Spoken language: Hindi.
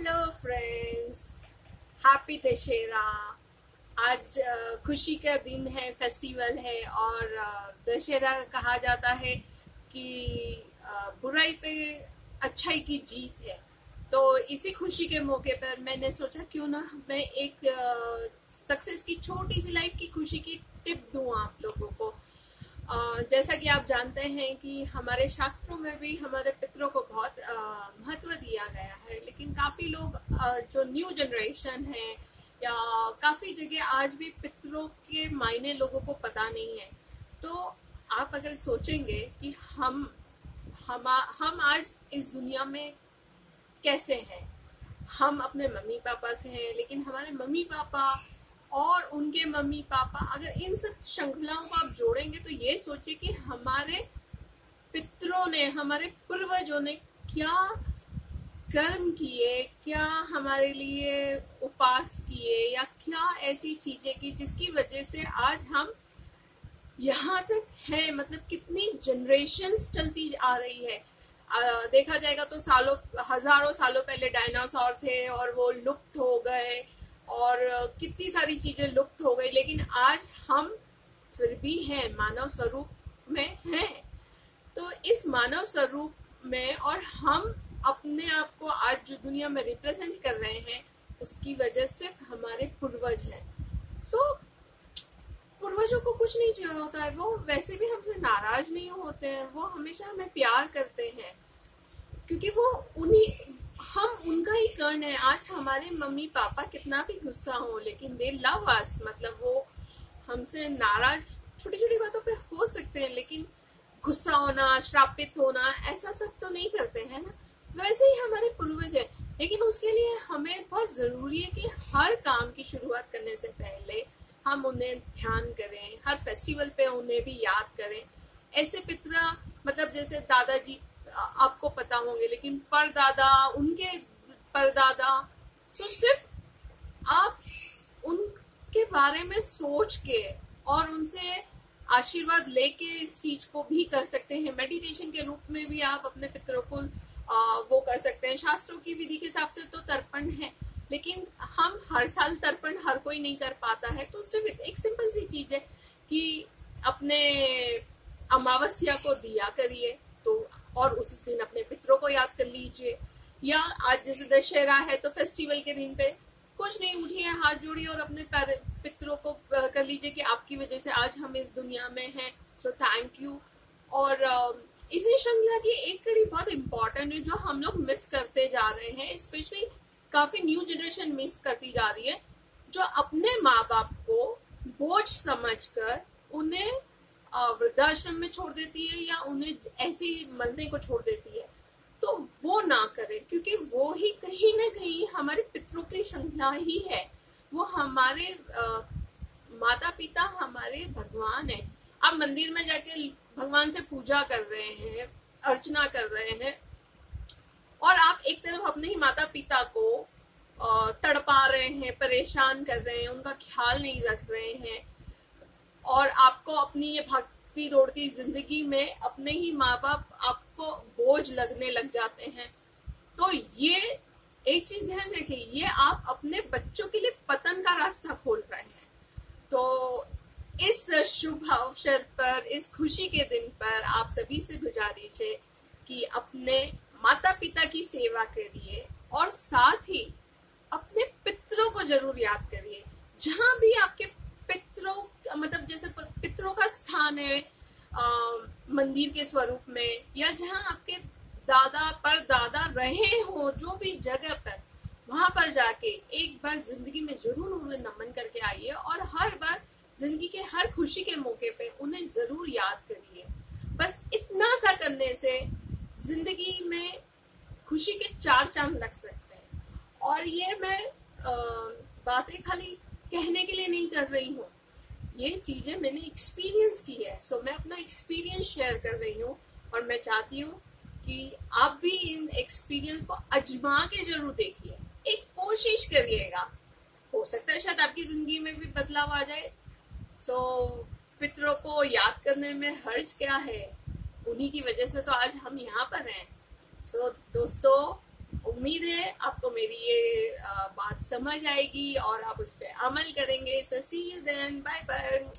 हेलो फ्रेंड्स हैप्पी दशहरा आज खुशी का दिन है फेस्टिवल है, और दशहरा कहा जाता है कि बुराई पे अच्छाई की जीत है। तो इसी खुशी के मौके पर मैंने सोचा, क्यों ना मैं एक सक्सेस की, छोटी सी लाइफ की खुशी की टिप दूँ आप लोगों को। जैसा कि आप जानते हैं कि हमारे शास्त्रों में भी, हमारे पितरों को बहुत काफ़ी लोग जो न्यू जनरेशन है, या काफ़ी जगह आज भी पितरों के मायने लोगों को पता नहीं है। तो आप अगर सोचेंगे कि हम हम हम आज इस दुनिया में कैसे हैं? हम अपने मम्मी पापा से हैं, लेकिन हमारे मम्मी पापा और उनके मम्मी पापा, अगर इन सब श्रृंखलाओं को आप जोड़ेंगे तो ये सोचे कि हमारे पितरों ने, हमारे पूर्वजों ने क्या कर्म किए क्या हमारे लिए उपास किए या क्या ऐसी चीज़ें की जिसकी वजह से आज हम यहाँ तक है? मतलब कितनी जनरेशन चलती आ रही है। आ, देखा जाएगा तो सालों हज़ारों सालों पहले डायनासोर थे और वो लुप्त हो गए और कितनी सारी चीज़ें लुप्त हो गई लेकिन आज हम फिर भी हैं मानव स्वरूप में हैं। तो इस मानव स्वरूप में और हम अपने आप को आज जो दुनिया में रिप्रेजेंट कर रहे हैं उसकी वजह से हमारे पूर्वज हैं। सो so, पूर्वजों को कुछ नहीं चाहिए होता है। वो वैसे भी हमसे नाराज़ नहीं होते हैं। वो हमेशा हमें प्यार करते हैं। क्योंकि वो उन्हीं हम उनका ही कर्ण है। आज हमारे मम्मी पापा कितना भी गुस्सा हो लेकिन दे लव अस मतलब वो हमसे नाराज़ छोटी छोटी बातों पे हो सकते हैं लेकिन गुस्सा होना श्रापित होना ऐसा सब तो नहीं करते हैं ना? वैसे ही हमारे पूर्वज है, लेकिन उसके लिए हमें बहुत ज़रूरी है कि हर काम की शुरुआत करने से पहले हम उन्हें ध्यान करें, हर फेस्टिवल पे उन्हें भी याद करें। ऐसे पितरा मतलब जैसे दादाजी आपको पता होंगे, लेकिन परदादा, उनके परदादा तो सिर्फ़ आप उनके बारे में सोच के और उनसे आशीर्वाद लेके इस चीज़ को भी कर सकते हैं। मेडिटेशन के रूप में भी आप अपने पितरों को वो कर सकते हैं। शास्त्रों की विधि के हिसाब से तो तर्पण है, लेकिन हम हर साल तर्पण हर कोई नहीं कर पाता है। तो सिर्फ़ एक सिंपल सी चीज़ है कि अपने अमावस्या को दिया करिए तो और उस दिन अपने पितरों को याद कर लीजिए। या आज जैसे दशहरा है तो फेस्टिवल के दिन पे कुछ नहीं, उठिए, हाथ जोड़िए और अपने पितरों को कर लीजिए कि आपकी वजह से आज हम इस दुनिया में हैं। सो थैंक यू और इसी श्रृंखला की एक कड़ी बहुत इंपॉर्टेंट है जो हम लोग मिस करते जा रहे हैं स्पेशली काफ़ी न्यू जनरेशन मिस करती जा रही है जो अपने माँ बाप को बोझ समझकर उन्हें वृद्धाश्रम में छोड़ देती है या उन्हें ऐसे ही मरने को छोड़ देती है। तो वो ना करे क्योंकि वो ही कहीं ना कहीं हमारे पितरों की श्रृंखला ही है। वो हमारे आ, माता पिता हमारे भगवान है। आप मंदिर में जाके भगवान से पूजा कर रहे हैं, अर्चना कर रहे हैं, और आप एक तरफ़ अपने ही माता पिता को तड़पा रहे हैं, परेशान कर रहे हैं, उनका ख्याल नहीं रख रहे हैं, और आपको अपनी ये भक्ति दौड़ती ज़िंदगी में अपने ही माँ बाप आपको बोझ लगने लग जाते हैं। तो ये एक चीज़ ध्यान रखिए, ये आप अपने बच्चों के लिए पतन का रास्ता खोल रहे हैं। तो इस शुभ अवसर पर इस खुशी के दिन पर आप सभी से गुजारिश है कि अपने माता पिता की सेवा करिए और साथ ही अपने पितरों को ज़रूर याद करिए। जहाँ भी आपके पितरों मतलब जैसे पितरों का स्थान है आ, मंदिर के स्वरूप में या जहाँ आपके दादा पर दादा रहे हो जो भी जगह पर वहाँ पर जाके एक बार ज़िंदगी में ज़रूर उन्हें नमन करके आइए और हर बार खुशी के मौके पे उन्हें ज़रूर याद करिए। बस इतना सा करने से ज़िंदगी में खुशी के चार चाँद लग सकते हैं। और ये मैं बातें खाली कहने के लिए नहीं कर रही हूँ। ये चीज़ें मैंने एक्सपीरियंस की है। सो मैं अपना एक्सपीरियंस शेयर कर रही हूँ और मैं चाहती हूँ कि आप भी इन एक्सपीरियंस को अजमा के ज़रूर देखिए। एक कोशिश करिएगा। हो सकता है शायद आपकी ज़िंदगी में भी बदलाव आ जाए। सो so, पितरों को याद करने में हर्ज क्या है? उन्हीं की वजह से तो आज हम यहाँ पर हैं। सो so, दोस्तों उम्मीद है आपको मेरी ये बात समझ आएगी और आप उस पर अमल करेंगे। So see you then bye bye